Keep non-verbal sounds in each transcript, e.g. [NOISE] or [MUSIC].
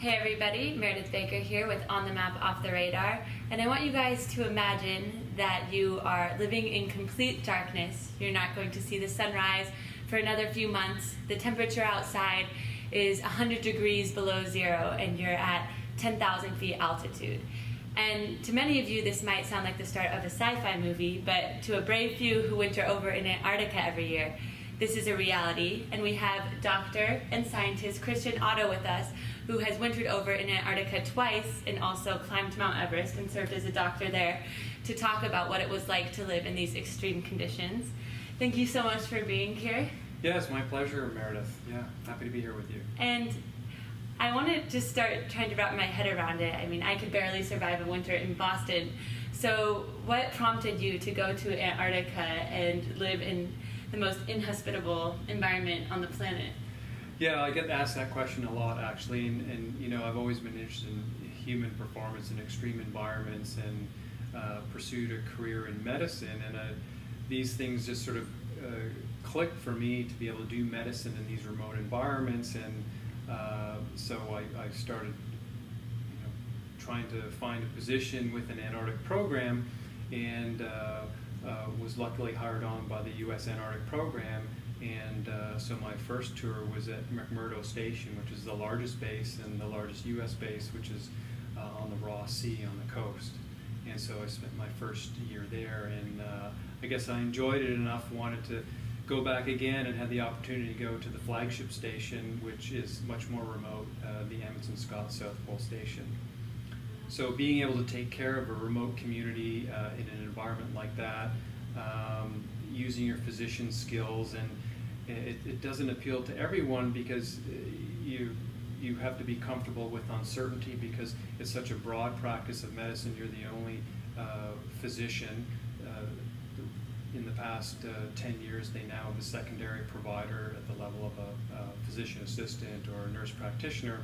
Hey everybody, Meredith Baker here with On the Map Off the Radar, and I want you guys to imagine that you are living in complete darkness. You're not going to see the sunrise for another few months. The temperature outside is 100 degrees below zero, and you're at 10,000 feet altitude. And to many of you, this might sound like the start of a sci fi movie, but to a brave few who winter over in Antarctica every year, this is a reality. And we have doctor and scientist Christian Otto with us, who has wintered over in Antarctica twice and also climbed Mount Everest and served as a doctor there to talk about what it was like to live in these extreme conditions. Thank you so much for being here. Yes, my pleasure, Meredith. Yeah, happy to be here with you. And I want to just start trying to wrap my head around it. I mean, I could barely survive a winter in Boston. So, what prompted you to go to Antarctica and live in the most inhospitable environment on the planet? Yeah, I get asked that question a lot actually, and, and you know I've always been interested in human performance in extreme environments and uh, pursued a career in medicine, and uh, these things just sort of uh, clicked for me to be able to do medicine in these remote environments, and uh, so I, I started trying to find a position with an Antarctic program, and uh, was luckily hired on by the U.S. Antarctic program and uh, so my first tour was at McMurdo Station, which is the largest base and the largest U.S. base, which is uh, on the Ross Sea on the coast. And so I spent my first year there, and uh, I guess I enjoyed it enough, wanted to go back again, and had the opportunity to go to the flagship station, which is much more remote, uh, the Amundsen Scott South Pole Station. So being able to take care of a remote community uh, in an environment like that, um, using your physician skills and it, it doesn't appeal to everyone because uh, you you have to be comfortable with uncertainty because it's such a broad practice of medicine. You're the only uh, physician. Uh, in the past uh, 10 years, they now have a secondary provider at the level of a, a, physician assistant or a nurse practitioner.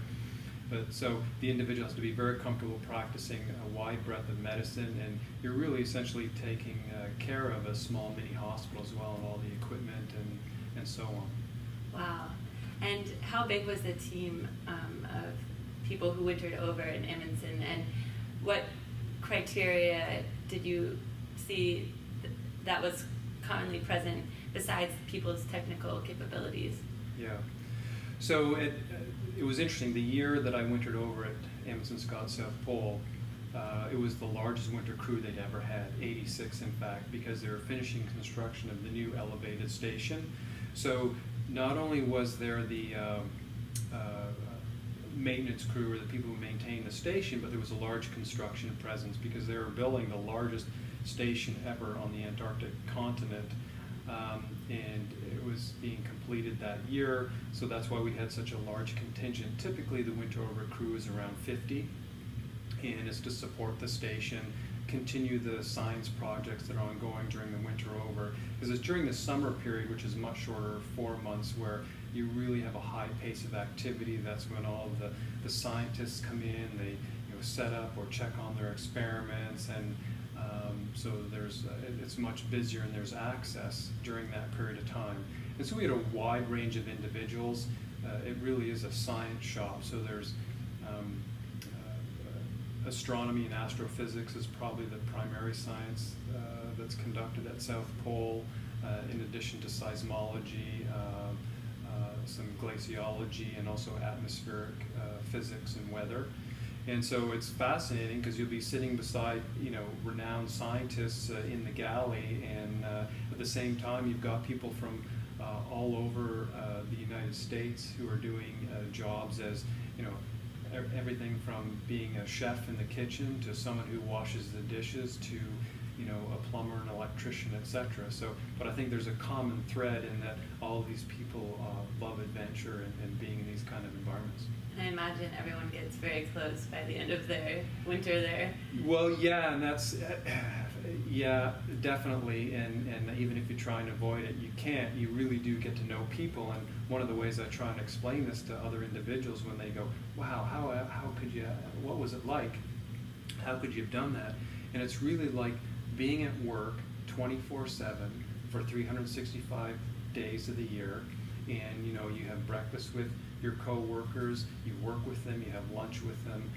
But so the individual has to be very comfortable practicing a wide breadth of medicine, and you're really essentially taking uh, care of a small mini hospital as well, and all the equipment and and so on. Wow. And how big was the team um, of people who wintered over in Amundsen, and what criteria did you see th- that was commonly present besides people's technical capabilities? Yeah. So it, it was interesting. The year that I wintered over at Amundsen Scott South Pole, uh, it was the largest winter crew they'd ever had, 86 in fact, because they were finishing construction of the new elevated station. So not only was there the uh, uh, maintenance crew or the people who maintained the station, but there was a large construction presence because they were building the largest station ever on the Antarctic continent. Um, and completed that year, so that's why we had such a large contingent. Typically, the winter over crew is around 50, and it's to support the station continue the science projects that are ongoing during the winter over. Because it's during the summer period, which is much shorter, four months, where you really have a high pace of activity. That's when all the, the scientists come in, they you know, set up or check on their experiments, and um, so there's uh, it's much busier and there's access during that period of time. And so we had a wide range of individuals. Uh, it really is a science shop. So there's um, astronomy and astrophysics is probably the primary science uh, that's conducted at South Pole, uh, in addition to seismology, uh, uh, some glaciology, and also atmospheric uh, physics and weather. And so it's fascinating because you'll be sitting beside, you know, renowned scientists in the galley, and at the same time you've got people from Uh, all over uh, the United States who are doing uh, jobs as, you know, everything from being a chef in the kitchen to someone who washes the dishes to you know a plumber an electrician etc so but i think there's a common thread in that all of these people uh, love adventure and, and, being in these kind of environments. And i imagine everyone gets very close by the end of their winter there. Well yeah and that's yeah, definitely. And, and even if you try and avoid it, you can't. You really do get to know people. And one of the ways I try and explain this to other individuals when they go, wow, how, uh, how could you, what was it like? How could you have done that? And it's really like being at work 24 7 for 365 days of the year. And you know, you have breakfast with your co-workers. You work with them. You have lunch with them.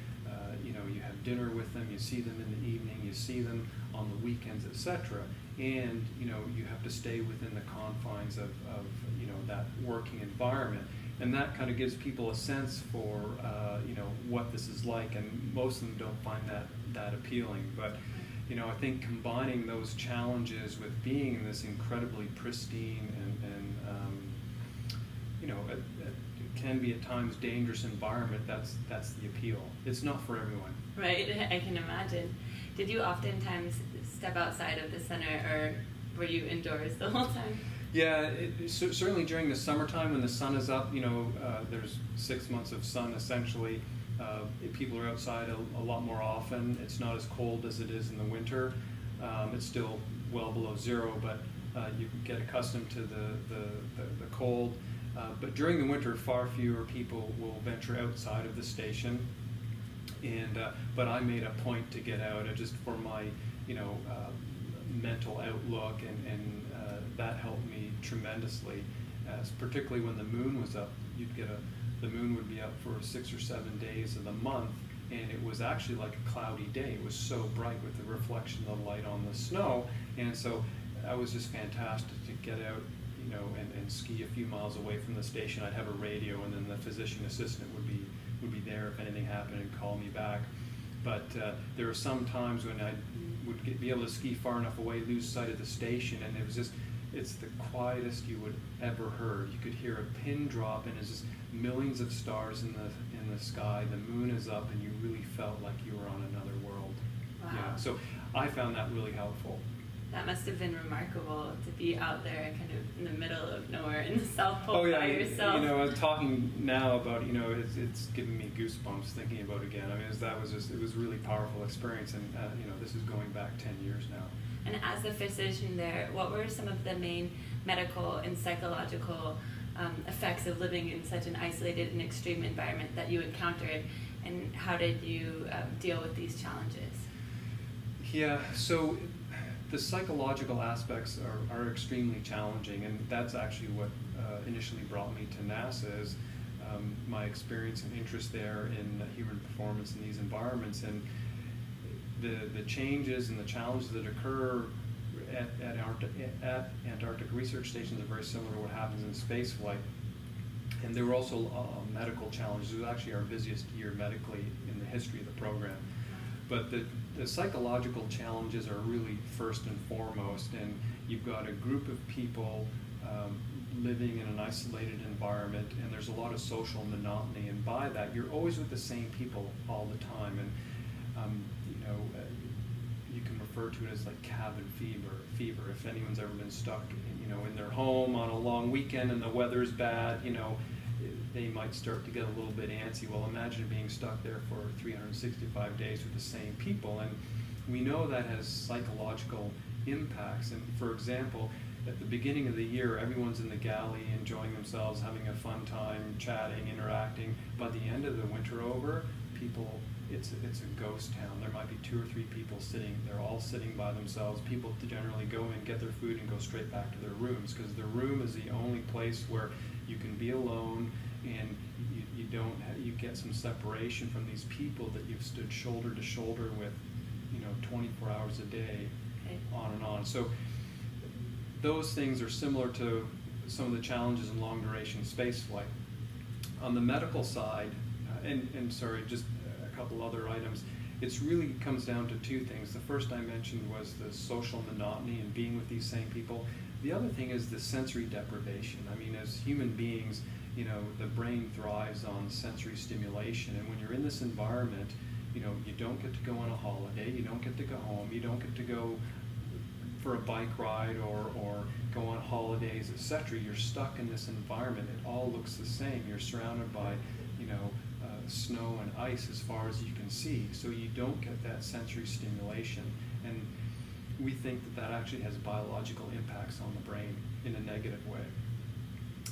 You have dinner with them. You see them in the evening. You see them on the weekends, etc. And you know, you have to stay within the confines of, of you know that working environment and that kind of gives people a sense for uh, you know what this is like, and most of them don't find that that appealing. But you know, I think combining those challenges with being in this incredibly pristine and, and um, you know, it can be at times dangerous environment. That's that's the appeal. It's not for everyone. Right, [LAUGHS] I can imagine. Did you oftentimes step outside of the center, or were you indoors the whole time? Yeah, it, certainly during the summertime when the sun is up, you know, uh, there's six months of sun essentially. Uh, people are outside a, a, lot more often. It's not as cold as it is in the winter. Um, it's still well below zero, but uh, you get accustomed to the, the, the, the cold. Uh, but during the winter, far fewer people will venture outside of the station. And uh, but I made a point to get out, just for my, you know, uh, mental outlook and, and that helped me tremendously. As particularly when the moon was up, you'd get a the moon would be up for six or seven days of the month, and it was actually like a cloudy day. It was so bright with the reflection of the light on the snow, and so that was just fantastic to get out, you know, and, and ski a few miles away from the station. I'd have a radio, and then the physician assistant would be would be there if anything happened and call me back. But uh, there were some times when I would get, be able to ski far enough away, lose sight of the station, and it was just it's the quietest you would ever heard. You could hear a pin drop, and it's just millions of stars in the in the sky. The moon is up, and you really felt like you were on another world. Wow. Yeah. So I found that really helpful. That must have been remarkable to be out there, kind of in the middle of nowhere in the South Pole oh, yeah, by yourself. You know, I'm talking now about you know it's, it's giving me goosebumps thinking about it again. I mean, that was just it was a really powerful experience, and uh, you know this is going back ten years now. And as a physician there, what were some of the main medical and psychological um, effects of living in such an isolated and extreme environment that you encountered, and how did you um, deal with these challenges? Yeah, so the psychological aspects are, are extremely challenging, and that's actually what uh, initially brought me to NASA is um, my experience and interest there in human performance in these environments. And the, the changes and the challenges that occur at, at, at Antarctic research stations are very similar to what happens in space flight. And there were also uh, medical challenges. It was actually our busiest year medically in the history of the program. But the, the psychological challenges are really first and foremost. And you've got a group of people um, living in an isolated environment, and there's a lot of social monotony. And by that, you're always with the same people all the time. And um, know, uh, you can refer to it as like cabin fever. Fever. If anyone's ever been stuck, you know, in their home on a long weekend and the weather's bad, you know, they might start to get a little bit antsy. Well, imagine being stuck there for 365 days with the same people, and we know that has psychological impacts. And for example, at the beginning of the year, everyone's in the galley enjoying themselves, having a fun time, chatting, interacting. By the end of the winter over, people it's a, it's a ghost town. There might be two or three people sitting. They're all sitting by themselves. People generally go in, get their food, and go straight back to their rooms because their room is the only place where you can be alone and you, you don't have, you get some separation from these people that you've stood shoulder to shoulder with, you know, 24 hours a day, okay. on and on. So those things are similar to some of the challenges in long duration space flight. On the medical side, uh, and, and sorry, just a couple other items. It's really comes down to two things. The first I mentioned was the social monotony and being with these same people. The other thing is the sensory deprivation. I mean, as human beings, you know, the brain thrives on sensory stimulation, and when you're in this environment, you know, you don't get to go on a holiday, you don't get to go home, you don't get to go for a bike ride or, or go on holidays, etc. You're stuck in this environment. It all looks the same. You're surrounded by, you know, uh, snow and ice as far as you can see, so you don't get that sensory stimulation. And we think that that actually has biological impacts on the brain in a negative way.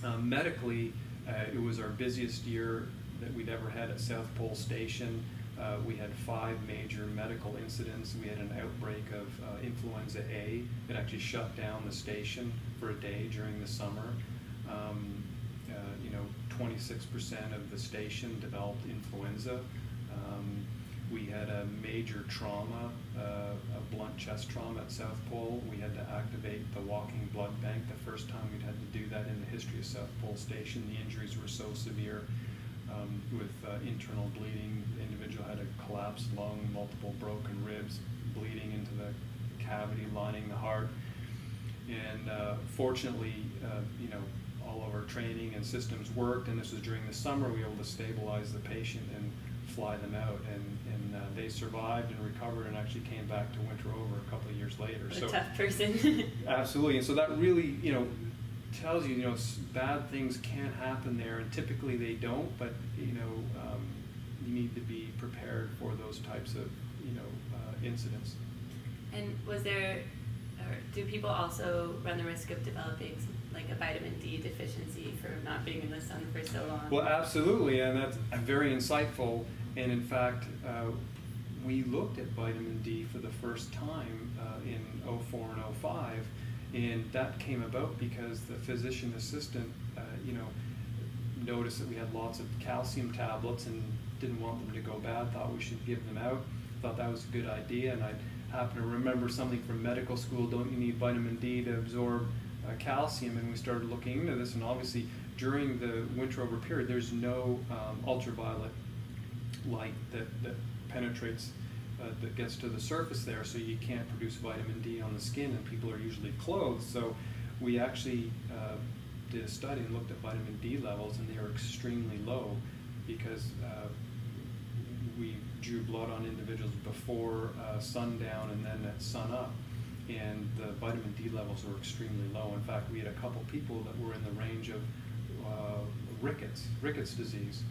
Um, medically, uh, it was our busiest year that we'd ever had at South Pole Station. Uh, we had five major medical incidents. We had an outbreak of uh, influenza A that actually shut down the station for a day during the summer. Um, uh, you know, 26% of the station developed influenza. Um, we had a major trauma, uh, a blunt chest trauma at South Pole. We had to activate the walking blood bank the first time we'd had to do that in the history of South Pole Station. The injuries were so severe um, with uh, internal bleeding. The individual had a collapsed lung, multiple broken ribs, bleeding into the cavity lining the heart. And uh, fortunately, uh, you know, all of our training and systems worked, and this was during the summer. We were able to stabilize the patient and fly them out, and, and uh, they survived and recovered, and actually came back to Winter Over a couple of years later. What so a tough person. [LAUGHS] absolutely, and so that really, you know, tells you, you know, bad things can happen there, and typically they don't, but you know, um, you need to be prepared for those types of, you know, uh, incidents. And was there, or do people also run the risk of developing like a vitamin D deficiency for not being in the sun for so long? Well, absolutely, and that's very insightful. And in fact, uh, we looked at vitamin D for the first time uh, in 04 and 05, and that came about because the physician assistant, uh, you know, noticed that we had lots of calcium tablets and didn't want them to go bad. Thought we should give them out. Thought that was a good idea, and I happen to remember something from medical school. Don't you need vitamin D to absorb uh, calcium? And we started looking into this, and obviously during the winter over period, there's no um, ultraviolet light that, that penetrates, uh, that gets to the surface there, so you can't produce vitamin D on the skin, and people are usually clothed. So we actually uh, did a study and looked at vitamin D levels, and they are extremely low because uh, we drew blood on individuals before uh, sundown and then at sun up, and the vitamin D levels were extremely low. In fact, we had a couple people that were in the range of uh, rickets, rickets disease,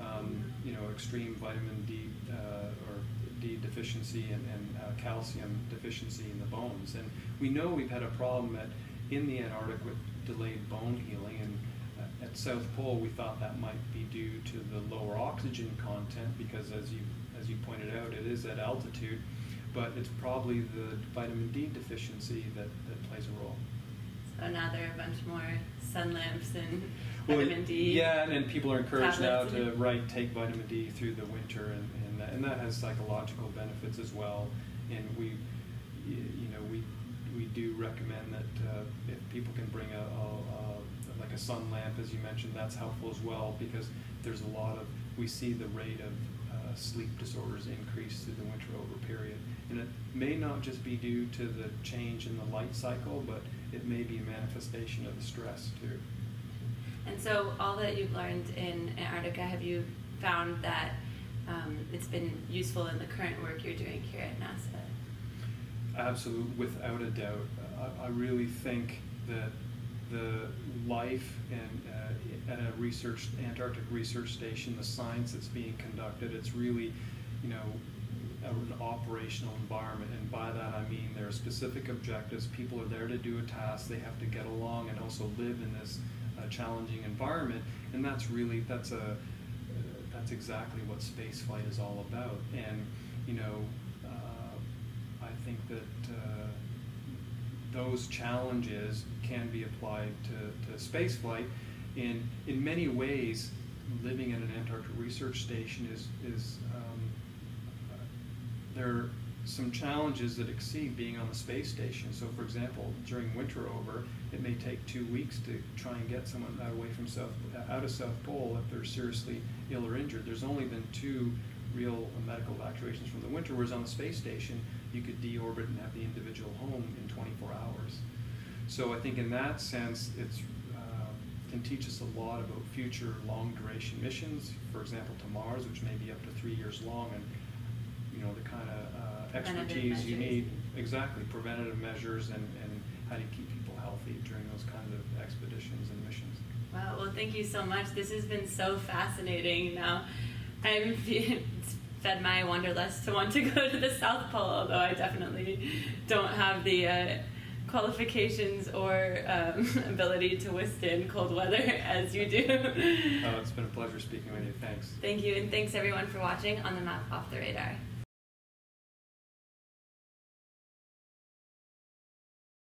um, you know, extreme vitamin D uh, or D deficiency and, and uh, calcium deficiency in the bones. And we know we've had a problem at, in the Antarctic with delayed bone healing. And uh, at South Pole, we thought that might be due to the lower oxygen content because, as you as you pointed out, it is at altitude. But it's probably the vitamin D deficiency that, that plays a role. So now there are a bunch more sun lamps and Well, vitamin D. Yeah, and, and people are encouraged now to right take vitamin D through the winter, and and that, and that has psychological benefits as well. And we, you know, we we do recommend that uh, if people can bring a, a, a like a sun lamp, as you mentioned, that's helpful as well because there's a lot of we see the rate of uh, sleep disorders increase through the winter over period, and it may not just be due to the change in the light cycle, but it may be a manifestation of the stress too. And so, all that you've learned in Antarctica, have you found that um, it's been useful in the current work you're doing here at NASA? Absolutely, without a doubt. I, I really think that the life and uh, at a research Antarctic research station, the science that's being conducted, it's really, you know, an operational environment. And by that I mean there are specific objectives. People are there to do a task. They have to get along and also live in this uh, challenging environment. And that's really that's a uh, that's exactly what spaceflight is all about. And you know, uh, I think that uh, those challenges can be applied to, to space flight. And in many ways, living at an Antarctic research station is, is uh, there are some challenges that exceed being on the space station. So, for example, during winter over, it may take two weeks to try and get someone away from South, out of South Pole if they're seriously ill or injured. There's only been two real medical evacuations from the winter, whereas on the space station, you could deorbit and have the individual home in 24 hours. So I think in that sense, it uh, can teach us a lot about future long duration missions. For example, to Mars, which may be up to three years long, and you know the kind of uh, expertise you need. Exactly, preventative measures and, and how to keep people healthy during those kinds of expeditions and missions. Wow, well, thank you so much. This has been so fascinating. Now, I'm [LAUGHS] fed my wanderlust to want to go to the South Pole, although I definitely don't have the uh, qualifications or um, [LAUGHS] ability to withstand cold weather [LAUGHS] as you do. Oh, it's been a pleasure speaking with you. Thanks. Thank you, and thanks everyone for watching on the Map Off the Radar.